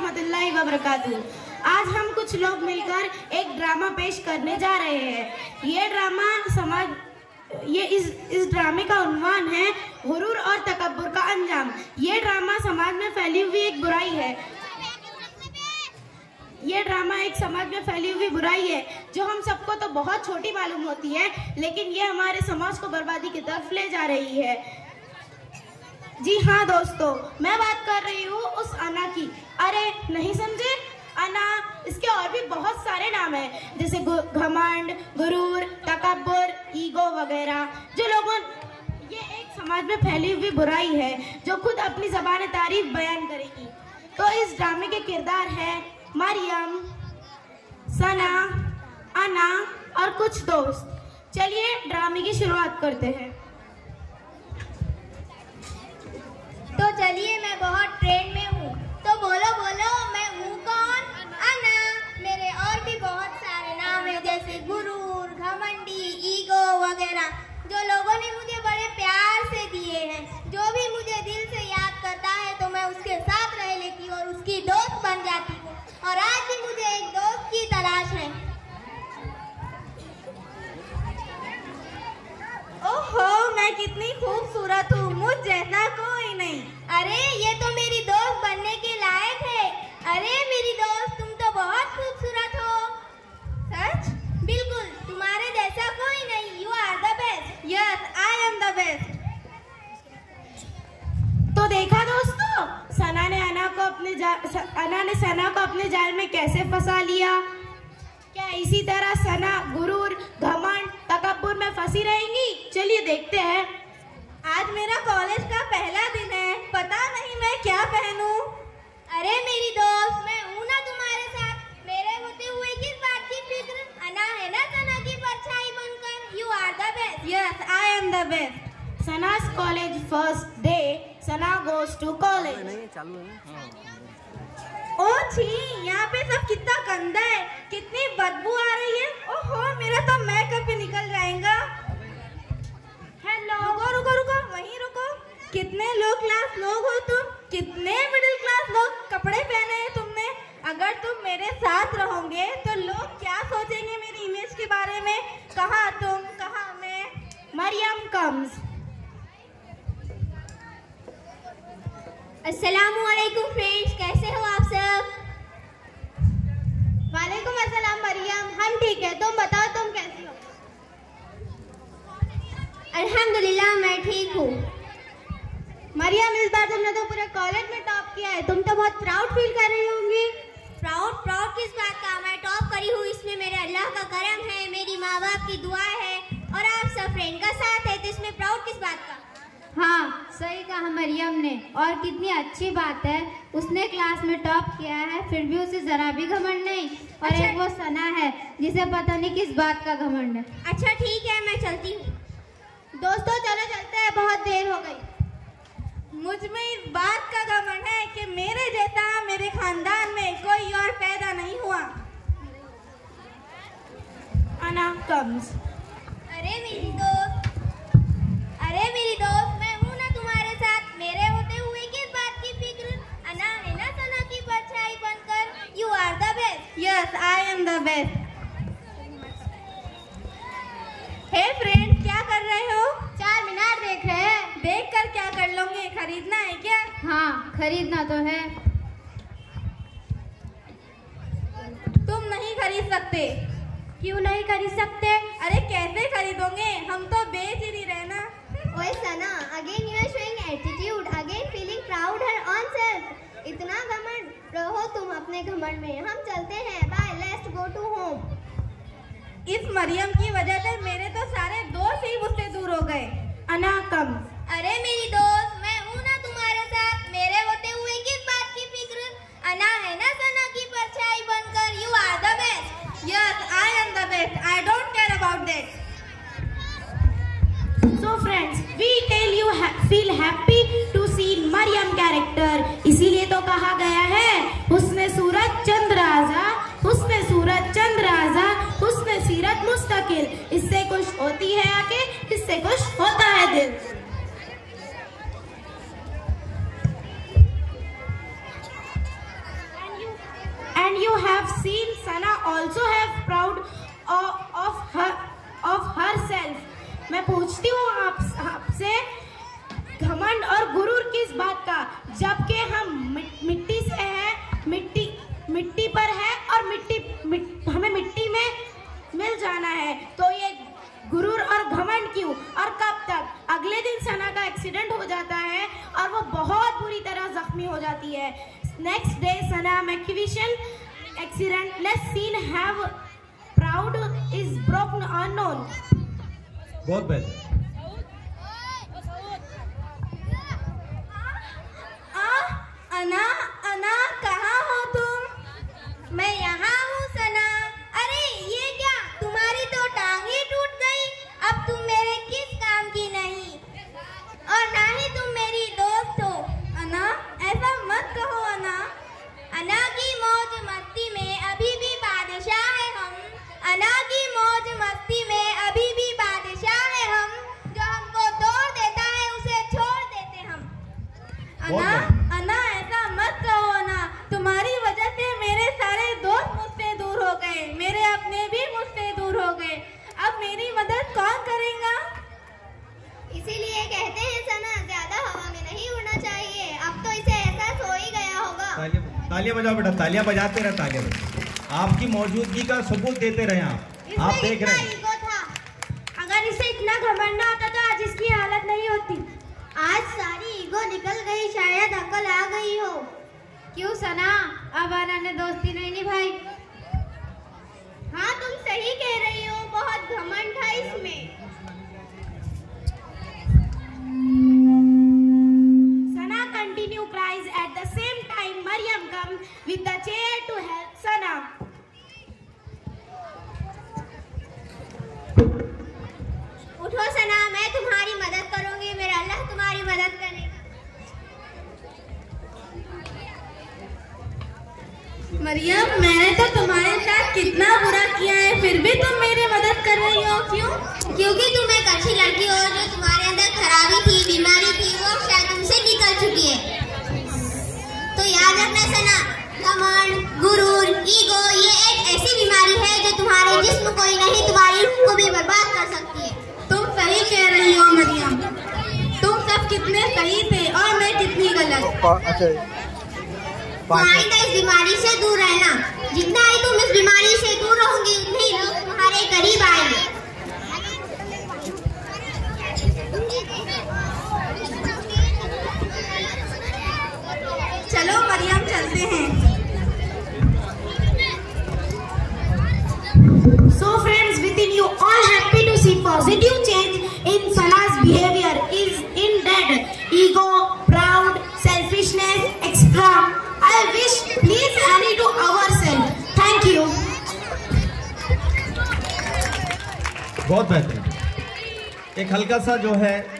रहमतुल्लाहि व आज हम कुछ लोग मिलकर एक ड्रामा पेश करने जा रहे हैं। ये ड्रामा समाज, ये इस इस ड्रामे का उन्वान है हुरूर और तकब्बुर का अंजाम। ये ड्रामा समाज में फैली हुई एक बुराई है। ये ड्रामा एक समाज में फैली हुई बुराई है, जो हम सबको तो बहुत छोटी मालूम होती है, लेकिन ये हमारे समाज को बर्बादी की तरफ़ ले जा रही है। जी हाँ दोस्तों, मैं बात कर रही हूँ उस अना की। अरे, नहीं समझे? अना इसके और भी बहुत सारे नाम हैं, जैसे घमंड, गुरूर तकब्बुर ईगो वगैरह, जो लोगों, ये एक समाज में फैली हुई बुराई है, जो खुद अपनी जबान तारीफ़ बयान करेगी। तो इस ड्रामे के किरदार हैं मरियम, सना अना और कुछ दोस्त। चलिए ड्रामे की शुरुआत करते हैं। तो चलिए, मैं बहुत ट्रेन में और आज भी मुझे एक दोस्त की तलाश है। ओहो मैं कितनी खूबसूरत ने अना को अपने अना ने सना को अपने जाल में कैसे फंसा लिया? क्या इसी तरह सना, गुरूर, घमंड, तकब्बुर में फंसी रहेंगी? चलिए देखते हैं। आज मेरा कॉलेज का पहला दिन है। पता नहीं मैं क्या पहनूं। अरे मेरी दोस्त, मैं हूँ ना तुम्हारे साथ। मेरे होते हुए किस बात की फ़िक्र? अना है ना सना की परछाई बनकर? You are the best yes I am the best Sana's college first day Sana goes to college ओ छी यहाँ पे सब कितना गंदा है कितनी बदबू आ रही है। ओहो मेरा तो मेकअप भी निकल जाएगा। हेलो रुको रुको रुको वहीं रुको। कितने लो क्लास लोग हो तुम कितने मिडिल क्लास लोग कपड़े पहने हैं तुमने। अगर तुम मेरे साथ रहोगे तो लोग क्या सोचेंगे मेरी इमेज के बारे में? कहा तुम कहा मैं? मरियम कम्स अस्सलाम वालेकुम फ्रेंड्स कैसे हो आप सब? वालेकुम अस्सलाम मरियम हम ठीक है। तुम बताओ तुम कैसी हो? अल्हम्दुलिल्लाह मैं ठीक हूँ। मरियम इस बार तुमने तो पूरे कॉलेज में टॉप किया है। तुम तो बहुत प्राउड फील कर रही होंगी। प्राउड? प्राउड किस बात का? मैं टॉप करी हूँ। इसमें मेरे अल्लाह का करम है मेरी माँ बाप की दुआ है। और आप सब फ्रेंड का साथ है तो इसमें प्राउड किस बात का हाँ सही कहा मरियम ने। और कितनी अच्छी बात है उसने क्लास में टॉप किया है फिर भी उसे जरा भी घमंड नहीं। और अच्छा। एक वो सना है जिसे पता नहीं किस बात का घमंड है। अच्छा ठीक है मैं चलती हूँ। दोस्तों चलो चलते हैं बहुत देर हो गई। मुझमें इस बात का घमंड है कि मेरे जैसा मेरे खानदान में कोई और पैदा नहीं हुआ। अना कम्स। खरीदना तो है। तुम नहीं खरीद सकते। क्यों नहीं खरीद सकते? अरे कैसे खरीदोगे? हम तो बेच ही नहीं रहे ना ओए Sana again you are showing attitude again feeling proud है ऑन सेल्फ इतना घमंड रहो तुम अपने घमंड में। हम चलते हैं। Bye let's go to home इस मरियम की वजह से मेरे तो सारे दोस्त ही मुझसे दूर हो गए। अना कम अरे मेरी दोस्त होती है आके इससे कुछ होता है दिल। And you have seen Sana also have proud of, of her of herself. मैं पूछती हूँ आप आपसे घमंड और गुरूर किस बात का? जबकि हम मिट, मिट्टी से हैं मिट्टी मिट्टी पर है और मिट्टी मिट, हमें मिट्टी में मिल जाना है तो ये गुरूर और घमंड क्यों और कब तक अगले दिन सना का एक्सीडेंट हो जाता है और वो बहुत बुरी तरह जख्मी हो जाती है next day accident. Let's seen have proud is broken unknown बहुत बेहतर ana अना अना कहाँ हो तुम मैं यहाँ मेरे अपने भी मुझसे दूर हो गए। अब मेरी मदद कौन करेगा? इसीलिए कहते हैं सना ज़्यादा हवा में नहीं उड़ना चाहिए। अब तो इसे एहसास हो ही गया होगा। तालियाँ तालियाँ बजाओ बेटा तालियाँ बजाते रहे तालियाँ आपकी मौजूदगी का सबूत देते रहे आप। आप देख रहे हैं। अगर इसे इतना घमंड ना होता तो आज इसकी हालत नहीं होती। आज सारी ईगो निकल गई शायद अकल आ गई हो। क्यों सना? अब आना ने दोस्ती नहीं निभाई। हाँ तुम सही कह रही हो बहुत घमंड था इसमें help Sana. उठो सना मैं तुम्हारी मदद करूँगी मेरा अल्लाह तुम्हारी मदद करेगा मरियम मैंने तो तुम्हारे साथ कितना बुरा किया है फिर भी तुम मेरी मदद कर रही हो? क्यों? क्योंकि तुम एक अच्छी लड़की हो जो तुम्हारे अंदर खराबी थी बीमारी थी वो शायद तुमसे निकल चुकी है। तो याद रखना सना घमंड गुरूर ईगो ये एक ऐसी बीमारी है जो तुम्हारे जिस्म को ही नहीं तुम्हारी रूह को भी बर्बाद कर सकती है। तुम सही कह रही हो मरियम तुम सब कितने सही थे और मैं कितनी गलत। आइंदा इस बीमारी से दूर रहना। जितना ही तुम इस बीमारी से दूर रहोगे, उतने ही लोग तुम्हारे करीब आएँगे। चलो, मरियम, चलते हैं। हल्का सा जो है